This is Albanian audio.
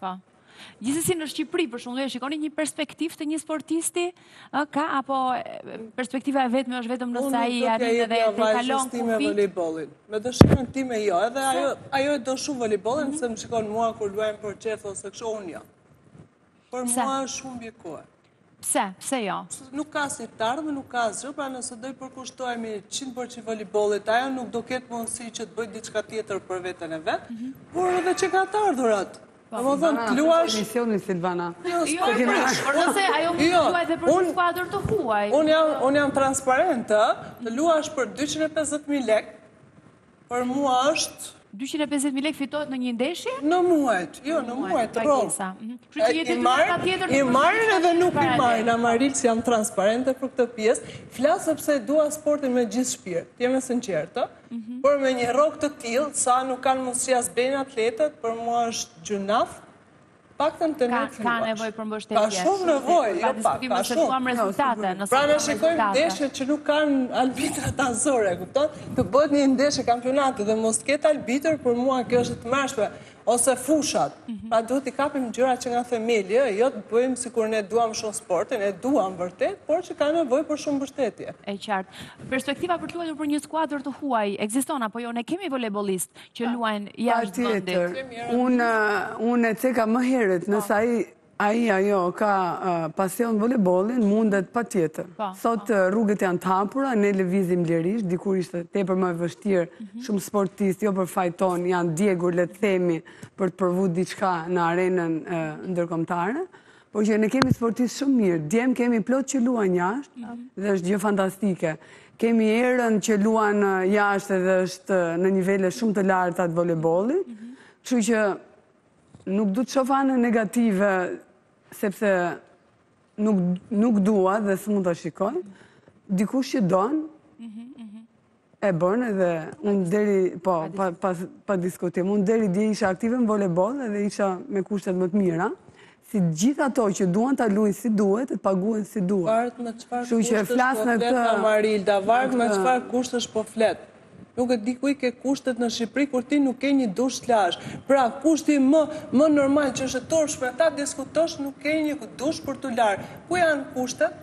Po. Gjithsesi në Shqipëri, për shembull e shikoni një perspektivë te një sportisti, ka apo perspektiva e vetme është vetëm nëse ai arrin edhe të kalojë kufijtë? Unë nuk do t'ia jepja vajzës time volejbollin. Me dëshirën time jo, edhe ajo e do shumë volejbollin, se më shikon mua kur luajmë për qejf ose kështu unë jo. Për mua është humbje kohe. Pse? Pse jo? Nuk ka as të ardhura, nuk ka asgjë, pra nëse do i përkushtohemi 100% volejbollit, ajo nuk do ketë mundësi që të bëjë diçka tjetër për veten e vet, mhm. por edhe që t'ketë të ardhurat. Po, domethënë, të luash... Në Silvana. Jo, jo, jo, por nëse ajo më, jo, luan dhe për një skuadër të huaj. Unë jam transparente, të luash për 250.000 lekë, Për mua është... 250.000 lekë fitohet në një ndeshje? Në muaj, jo, në muaj, të rrëmë. Mhm. I marrin edhe nuk i marrin, Amarilda, se jam transparente për këtë pjesë, flas sepse dua sportin me gjithë shpirt, të jemi të sinqertë, mhm. por me një rrogë të tillë, sa nuk kanë mundësi as t'blejnë atletet, për mua është gjynah, Paktën të nuk luash. Ka nevojë për mbështetje. Ka shumë nevojë, jo pak. Ka shumë. Pra ne shikojmë ndeshje që nuk kanë arbitra tavoline, kupton? Të bëhet një ndeshje kampionati dhe mos të ketë arbitër, për mua kjo është e tmerrshme. Ose fushat. Mhm. Pra duhet t'i kapim gjërat që nga themeli, jo të bëjmë sikur ne e duam shumë sportin, e duam vërtet, por që ka nevojë për shumë mbështetje. E qartë. Perspektiva për të luajtur për një skuadër të huaj, ekziston, apo jo, ne kemi volejbollistë, që luajnë jashtë vendit. Patjetër, unë e ceka më herët, nëse ai, ai, ajo, ka pasion volejbollin, mundet patjetër. Sot rrugët janë të hapura, ne lëvizim lirisht, dikur ishte tepër më e vështirë, mhm. shumë sportistë, jo për faj tonë, janë djegur, le të themi, për të provuar diçka në arenën ndërkombëtare. Por që ne kemi sportistë shumë të mirë, djem kemi plot që luajnë jashtë dhe është gjë fantastike. Kemi Erën që luan jashtë dhe është në nivele shumë të larta të volejbollit, kështu që nuk dua të shoh anën negative sepse nuk dua dhe s'mund ta shikoj, dikush që don, E bën edhe unë deri, po, pa diskutim, unë deri dje isha aktive në volejboll edhe isha me kushtet më të mira, si gjithë ato që duan të luajnë si duhet, të paguhen si duhet. Varet me çfarë kushtesh po flet, Amarilda, varet me çfarë kushtesh po flet. Nuk e di ku i ke kushtet në Shqipëri, kur ti nuk ke një dush të lahesh. Pra, kushti më normal që është turp me ta diskutosh, nuk ke një dush për t'u larë. Ku janë kushtet?